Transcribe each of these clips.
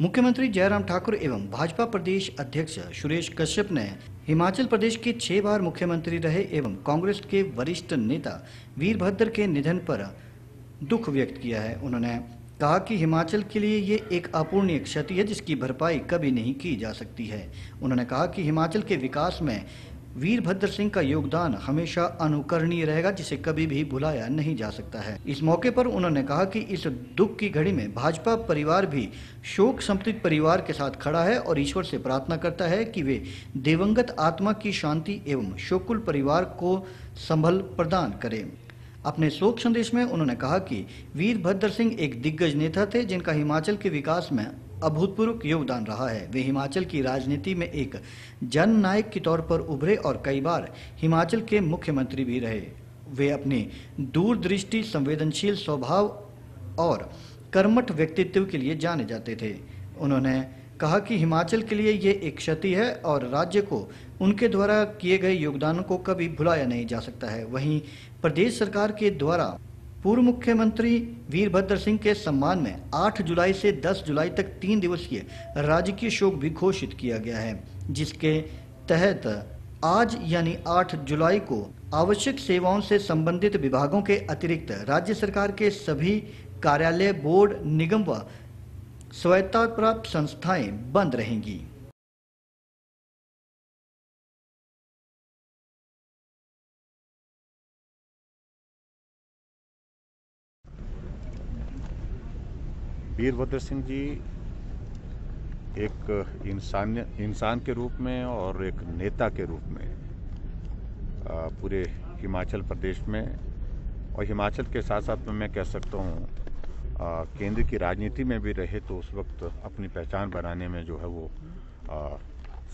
मुख्यमंत्री जयराम ठाकुर एवं भाजपा प्रदेश अध्यक्ष सुरेश कश्यप ने हिमाचल प्रदेश के छह बार मुख्यमंत्री रहे एवं कांग्रेस के वरिष्ठ नेता वीरभद्र के निधन पर दुख व्यक्त किया है। उन्होंने कहा कि हिमाचल के लिए ये एक अपूर्णीय क्षति है, जिसकी भरपाई कभी नहीं की जा सकती है। उन्होंने कहा कि हिमाचल के विकास में वीरभद्र सिंह का योगदान हमेशा अनुकरणीय रहेगा, जिसे कभी भी भुलाया नहीं जा सकता है। इस मौके पर उन्होंने कहा कि इस दुख की घड़ी में भाजपा परिवार भी शोक संतप्त परिवार के साथ खड़ा है और ईश्वर से प्रार्थना करता है कि वे दिवंगत आत्मा की शांति एवं शोकुल परिवार को संभल प्रदान करें। अपने शोक संदेश में उन्होंने कहा कि वीरभद्र सिंह एक दिग्गज नेता थे, जिनका हिमाचल के विकास में अभूतपूर्व योगदान रहा है। वे हिमाचल की राजनीति में एक जननायक के तौर पर उभरे और कई बार हिमाचल के मुख्यमंत्री भी रहे। वे अपनी दूरदृष्टि, संवेदनशील स्वभाव और कर्मठ व्यक्तित्व के लिए जाने जाते थे। उन्होंने कहा कि हिमाचल के लिए ये एक क्षति है और राज्य को उनके द्वारा किए गए योगदान को कभी भुलाया नहीं जा सकता है। वहीं प्रदेश सरकार के द्वारा पूर्व मुख्यमंत्री वीरभद्र सिंह के सम्मान में 8 जुलाई से 10 जुलाई तक तीन दिवसीय राजकीय शोक भी घोषित किया गया है, जिसके तहत आज यानी 8 जुलाई को आवश्यक सेवाओं से संबंधित विभागों के अतिरिक्त राज्य सरकार के सभी कार्यालय, बोर्ड, निगम व स्वायत्ता प्राप्त संस्थाएँ बंद रहेंगी। वीरभद्र सिंह जी एक इंसान इंसान के रूप में और एक नेता के रूप में पूरे हिमाचल प्रदेश में। और हिमाचल के साथ साथ में मैं कह सकता हूँ केंद्र की राजनीति में भी रहे तो उस वक्त अपनी पहचान बनाने में जो है वो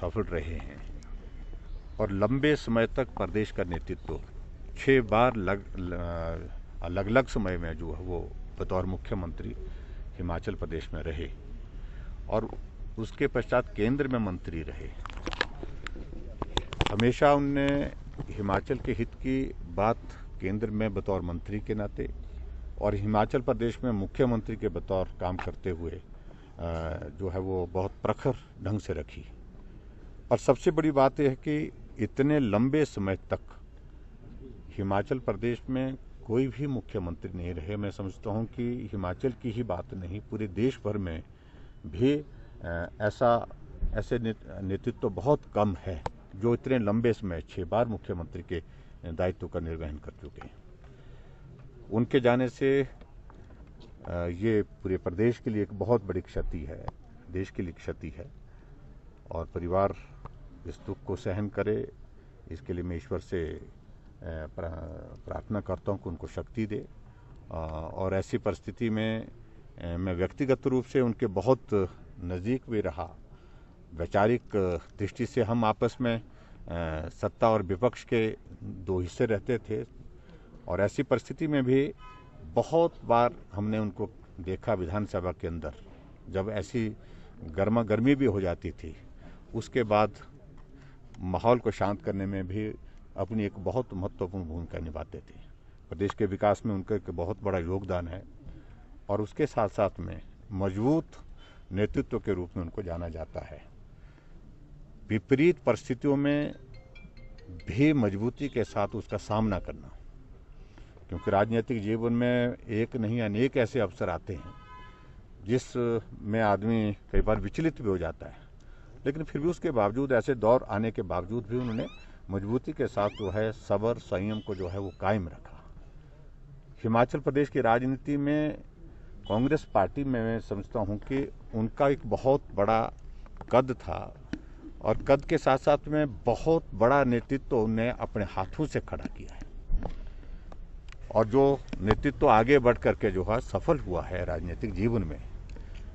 सफल रहे हैं। और लंबे समय तक प्रदेश का नेतृत्व छः बार लग अलग अलग समय में जो है वो बतौर मुख्यमंत्री हिमाचल प्रदेश में रहे और उसके पश्चात केंद्र में मंत्री रहे। हमेशा उनने हिमाचल के हित की बात केंद्र में बतौर मंत्री के नाते और हिमाचल प्रदेश में मुख्यमंत्री के बतौर काम करते हुए जो है वो बहुत प्रखर ढंग से रखी। और सबसे बड़ी बात यह है कि इतने लंबे समय तक हिमाचल प्रदेश में कोई भी मुख्यमंत्री नहीं रहे। मैं समझता हूँ कि हिमाचल की ही बात नहीं, पूरे देश भर में भी ऐसा, ऐसे नेतृत्व तो बहुत कम है, जो इतने लंबे समय छः बार मुख्यमंत्री के दायित्व का निर्वहन कर चुके हैं। उनके जाने से ये पूरे प्रदेश के लिए एक बहुत बड़ी क्षति है, देश के लिए क्षति है। और परिवार इस दुख को सहन करे, इसके लिए मैं ईश्वर से प्रार्थना करता हूँ कि उनको शक्ति दे। और ऐसी परिस्थिति में मैं व्यक्तिगत रूप से उनके बहुत नज़दीक भी रहा। वैचारिक दृष्टि से हम आपस में सत्ता और विपक्ष के दो हिस्से रहते थे। और ऐसी परिस्थिति में भी बहुत बार हमने उनको देखा विधानसभा के अंदर। जब ऐसी गर्मा गर्मी भी हो जाती थी, उसके बाद माहौल को शांत करने में भी अपनी एक बहुत महत्वपूर्ण भूमिका निभाते थे। प्रदेश के विकास में उनका एक बहुत बड़ा योगदान है और उसके साथ साथ में मज़बूत नेतृत्व के रूप में उनको जाना जाता है। विपरीत परिस्थितियों में भी मजबूती के साथ उसका सामना करना, क्योंकि राजनीतिक जीवन में एक नहीं, अनेक ऐसे अवसर आते हैं जिस में आदमी कई बार विचलित भी हो जाता है। लेकिन फिर भी उसके बावजूद, ऐसे दौर आने के बावजूद भी उन्होंने मजबूती के साथ जो है सबर संयम को जो है वो कायम रखा। हिमाचल प्रदेश की राजनीति में कांग्रेस पार्टी में मैं समझता हूँ कि उनका एक बहुत बड़ा कद था और कद के साथ साथ में बहुत बड़ा नेतृत्व उन्हें अपने हाथों से खड़ा किया है। और जो नेतृत्व आगे बढ़ करके जो है सफल हुआ है राजनीतिक जीवन में,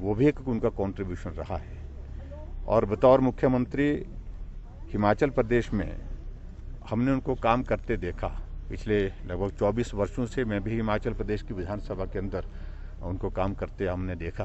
वो भी एक उनका कंट्रीब्यूशन रहा है। और बतौर मुख्यमंत्री हिमाचल प्रदेश में हमने उनको काम करते देखा। पिछले लगभग 24 वर्षों से मैं भी हिमाचल प्रदेश की विधानसभा के अंदर उनको काम करते हमने देखा।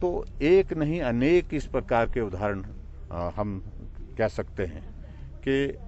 तो एक नहीं, अनेक इस प्रकार के उदाहरण हम कह सकते हैं कि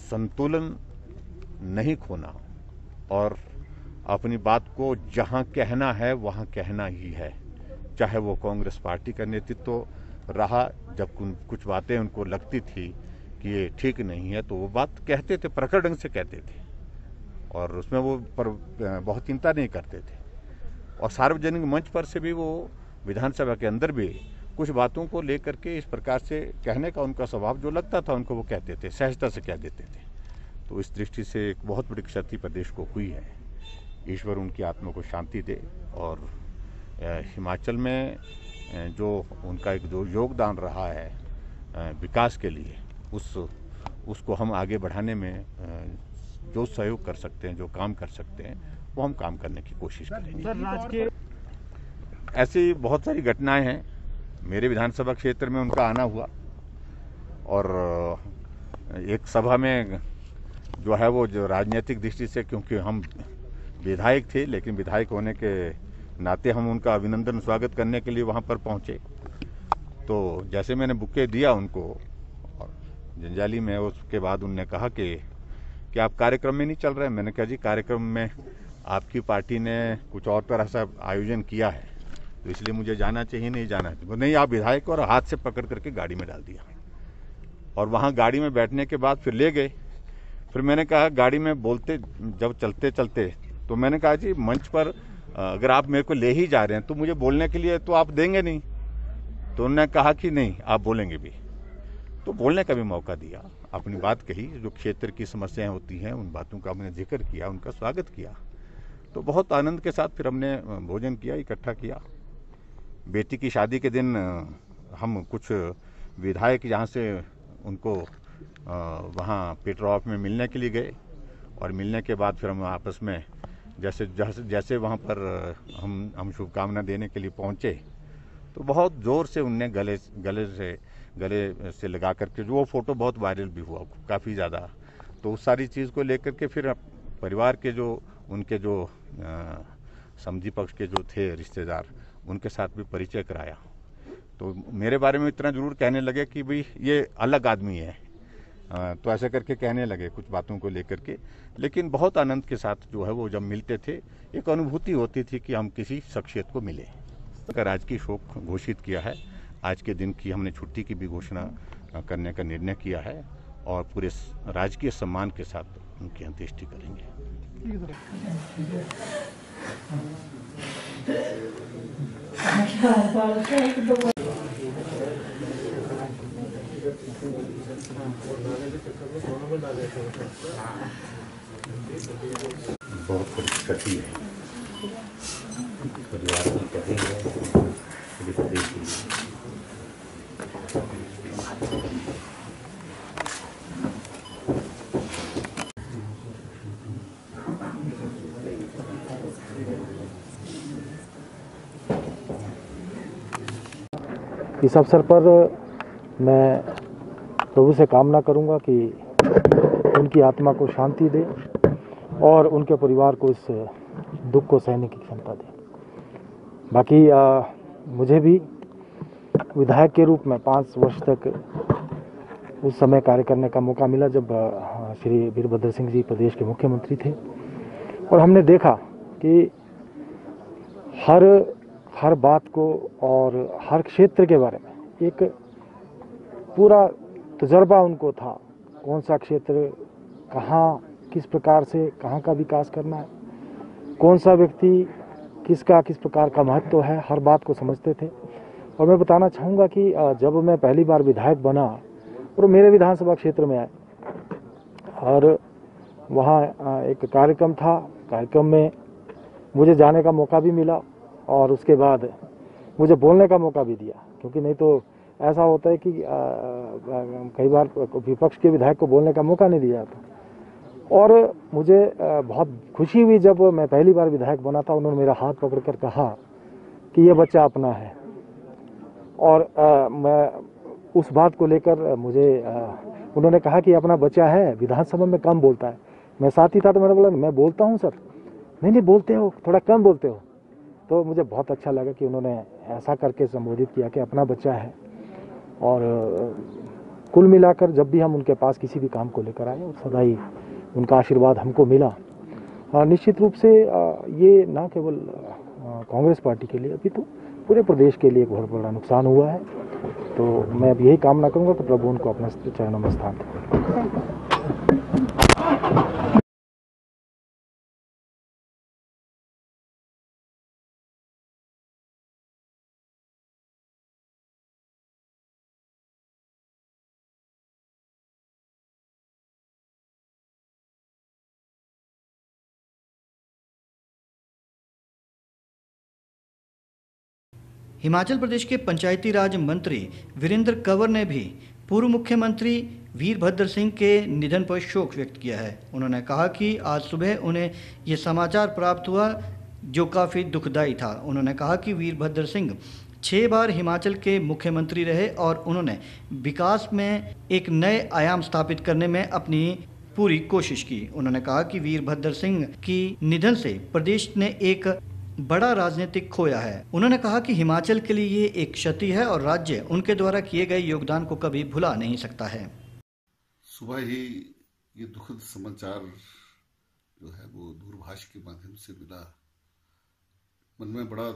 संतुलन नहीं खोना और अपनी बात को जहाँ कहना है, वहाँ कहना ही है। चाहे वो कांग्रेस पार्टी का नेतृत्व रहा, जब कुछ बातें उनको लगती थी कि ये ठीक नहीं है तो वो बात कहते थे, प्रखर ढंग से कहते थे। और उसमें वो पर बहुत चिंता नहीं करते थे। और सार्वजनिक मंच पर से भी वो विधानसभा के अंदर भी कुछ बातों को लेकर के इस प्रकार से कहने का उनका स्वभाव जो लगता था, उनको वो कहते थे, सहजता से कह देते थे। तो इस दृष्टि से एक बहुत बड़ी क्षति प्रदेश को हुई है। ईश्वर उनकी आत्मा को शांति दे और हिमाचल में जो उनका एक जो योगदान रहा है विकास के लिए उस उसको हम आगे बढ़ाने में जो सहयोग कर सकते हैं जो काम कर सकते हैं वो हम काम करने की कोशिश करेंगे। ऐसी बहुत सारी घटनाएँ हैं। मेरे विधानसभा क्षेत्र में उनका आना हुआ और एक सभा में जो है वो जो राजनीतिक दृष्टि से क्योंकि हम विधायक थे लेकिन विधायक होने के नाते हम उनका अभिनंदन स्वागत करने के लिए वहाँ पर पहुँचे। तो जैसे मैंने बुके दिया उनको जंजाली में, उसके बाद उनने कहा कि कि आप कार्यक्रम में नहीं चल रहे मैंने कहा, जी, कार्यक्रम में आपकी पार्टी ने कुछ और तरह से आयोजन किया है तो इसलिए मुझे जाना चाहिए, नहीं जाना चाहिए। नहीं, आप विधायक और हाथ से पकड़ करके गाड़ी में डाल दिया। और वहाँ गाड़ी में बैठने के बाद फिर ले गए। फिर मैंने कहा, गाड़ी में बोलते, जब चलते चलते। तो मैंने कहा, जी, मंच पर, अगर आप मेरे को ले ही जा रहे हैं तो मुझे बोलने के लिए तो आप देंगे नहीं। तो उन्होंने कहा कि नहीं, आप बोलेंगे भी। तो बोलने का भी मौका दिया। अपनी बात कही, जो क्षेत्र की समस्याएँ होती हैं, उन बातों का हमने ज़िक्र किया, उनका स्वागत किया। तो बहुत आनंद के साथ फिर हमने भोजन किया, इकट्ठा किया। बेटी की शादी के दिन हम कुछ विधायक यहाँ से उनको वहाँ पेट्रोल ऑफ़ में मिलने के लिए गए और मिलने के बाद फिर हम आपस में जैसे जैसे जैसे वहाँ पर हम हम शुभकामना देने के लिए पहुँचे। तो बहुत ज़ोर से उनने गले गले से गले से लगा करके जो वो फ़ोटो बहुत वायरल भी हुआ, काफ़ी ज़्यादा। तो उस सारी चीज़ को लेकर के फिर परिवार के जो, उनके जो समझी पक्ष के जो थे रिश्तेदार, उनके साथ भी परिचय कराया। तो मेरे बारे में इतना ज़रूर कहने लगे कि भाई, ये अलग आदमी है। तो ऐसे करके कहने लगे कुछ बातों को लेकर के। लेकिन बहुत आनंद के साथ जो है वो जब मिलते थे, एक अनुभूति होती थी कि हम किसी शख्सियत को मिले। की शोक घोषित किया है। आज के दिन की हमने छुट्टी की भी घोषणा करने का निर्णय किया है और पूरे राजकीय सम्मान के साथ उनकी अंत्येष्टि करेंगे। बहुत बड़ी क्षति है। परिवार की क्षति है। इस अवसर पर मैं प्रभु से कामना करूँगा कि उनकी आत्मा को शांति दे और उनके परिवार को इस दुख को सहने की क्षमता दे। बाकी आ, मुझे भी विधायक के रूप में पाँच वर्ष तक उस समय कार्य करने का मौका मिला जब श्री वीरभद्र सिंह जी प्रदेश के मुख्यमंत्री थे। और हमने देखा कि हर हर बात को और हर क्षेत्र के बारे में एक पूरा तजर्बा उनको था, कौन सा क्षेत्र कहाँ, किस प्रकार से, कहाँ का विकास करना है, कौन सा व्यक्ति किसका, किस प्रकार का महत्व है, हर बात को समझते थे। और मैं बताना चाहूँगा कि जब मैं पहली बार विधायक बना और मेरे विधानसभा क्षेत्र में आए, और वहाँ एक कार्यक्रम था, कार्यक्रम में मुझे जाने का मौका भी मिला और उसके बाद मुझे बोलने का मौका भी दिया, क्योंकि नहीं तो ऐसा होता है कि कई बार विपक्ष के विधायक को बोलने का मौका नहीं दिया जाता। और मुझे बहुत खुशी हुई जब मैं पहली बार विधायक बना था उन्होंने मेरा हाथ पकड़ कर कहा कि ये बच्चा अपना है। और आ, मैं उस बात को लेकर मुझे आ, उन्होंने कहा कि अपना बच्चा है विधानसभा में कम बोलता है। मैं साथ ही था तो मैंने बोला मैं बोलता हूँ सर। नहीं नहीं बोलते हो थोड़ा कम बोलते हो। तो मुझे बहुत अच्छा लगा कि उन्होंने ऐसा करके संबोधित किया कि अपना बच्चा है। और कुल मिलाकर जब भी हम उनके पास किसी भी काम को लेकर आए सदा ही उनका आशीर्वाद हमको मिला। निश्चित रूप से ये ना केवल कांग्रेस पार्टी के लिए, अभी तो पूरे प्रदेश के लिए एक बहुत बड़ा नुकसान हुआ है। तो मैं अब यही कामना करूँगा कि प्रभु उनको अपना चरणों में स्थान हिमाचल प्रदेश के पंचायती राज मंत्री वीरेंद्र कंवर ने भी पूर्व मुख्यमंत्री वीरभद्र सिंह के निधन पर शोक व्यक्त किया है। उन्होंने कहा कि आज सुबह उन्हें ये समाचार प्राप्त हुआ, जो काफ़ी दुखदायी था। उन्होंने कहा कि वीरभद्र सिंह छः बार हिमाचल के मुख्यमंत्री रहे और उन्होंने विकास में एक नए आयाम स्थापित करने में अपनी पूरी कोशिश की। उन्होंने कहा कि वीरभद्र सिंह की निधन से प्रदेश ने एक बड़ा राजनीतिक खोया है। उन्होंने कहा कि हिमाचल के लिए ये एक क्षति है और राज्य उनके द्वारा किए गए योगदान को कभी भुला नहीं सकता है। सुबह ही ये दुखद समाचार जो है वो दूरभाष के माध्यम से मिला। मन में बड़ा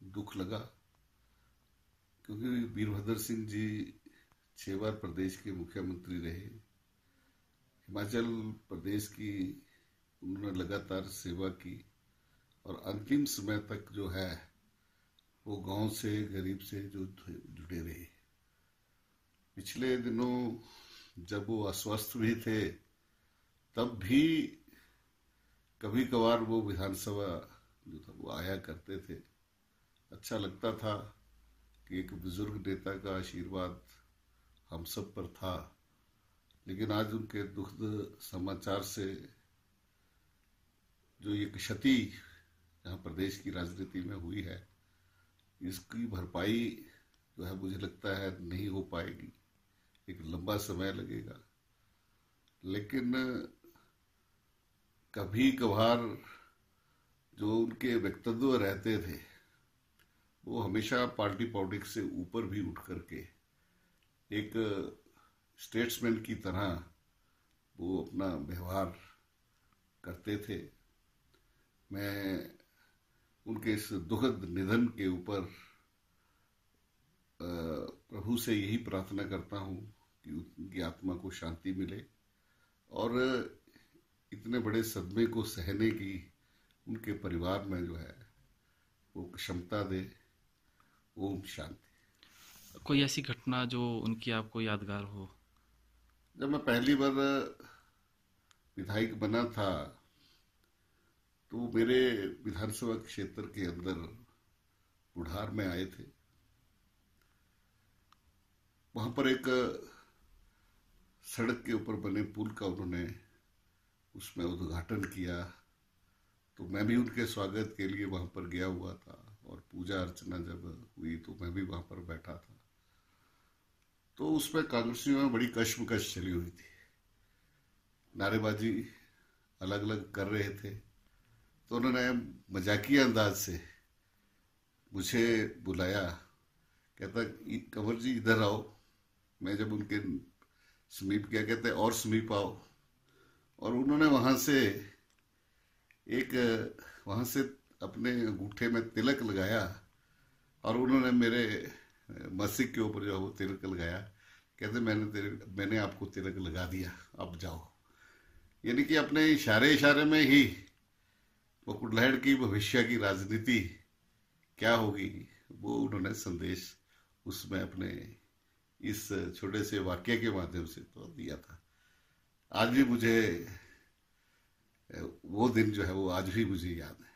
दुख लगा, क्योंकि वीरभद्र सिंह जी छह बार प्रदेश के मुख्यमंत्री रहे। हिमाचल प्रदेश की उन्होंने लगातार सेवा की। और अंतिम समय तक जो है, वो गाँव से, गरीब से जो जुड़े रहे। पिछले दिनों जब वो अस्वस्थ भी थे, तब भी कभी कभार वो विधानसभा जो था, वो आया करते थे। अच्छा लगता था कि एक बुज़ुर्ग नेता का आशीर्वाद हम सब पर था, लेकिन आज उनके दुखद समाचार से जो ये क्षति जहाँ प्रदेश की राजनीति में हुई है, इसकी भरपाई जो है मुझे लगता है नहीं हो पाएगी। एक लंबा समय लगेगा। लेकिन कभी कभार जो उनके व्यक्तित्व रहते थे, वो हमेशा पार्टी पॉलिटिक्स से ऊपर भी उठ करके एक स्टेट्समैन की तरह वो अपना व्यवहार करते थे। मैं उनके इस दुखद निधन के ऊपर प्रभु से यही प्रार्थना करता हूँ कि उनकी आत्मा को शांति मिले और इतने बड़े सदमे को सहने की उनके परिवार में जो है वो क्षमता दे ओम शांति। कोई ऐसी घटना जो उनकी आपको यादगार हो? जब मैं पहली बार विधायक बना था तो मेरे विधानसभा क्षेत्र के अंदर बुढ़ार में आए थे। वहाँ पर एक सड़क के ऊपर बने पुल का उन्होंने उसमें उद्घाटन किया। तो मैं भी उनके स्वागत के लिए वहाँ पर गया हुआ था और पूजा अर्चना जब हुई तो मैं भी वहाँ पर बैठा था। तो उसमें कांग्रेसियों में बड़ी कश्मकश चली हुई थी। नारेबाजी अलग अलग कर रहे थे। तो उन्होंने मजाकिया अंदाज से मुझे बुलाया, कहता कंवर जी, इधर आओ। मैं जब उनके समीप गया, कहते, और समीप आओ। और उन्होंने वहाँ से एक, वहाँ से अपने अंगूठे में तिलक लगाया और उन्होंने मेरे, मस्जिद के ऊपर जो है वो तिलक लगाया। कहते, मैंने तेरे, मैंने आपको तिलक लगा दिया। अब जाओ। यानी कि अपने इशारे इशारे में ही वो कुटलहड़ की भविष्य की राजनीति क्या होगी, वो उन्होंने संदेश उसमें अपने इस छोटे से वाक्य के माध्यम से तो दिया था। आज भी मुझे, वो दिन जो है वो आज भी मुझे याद है।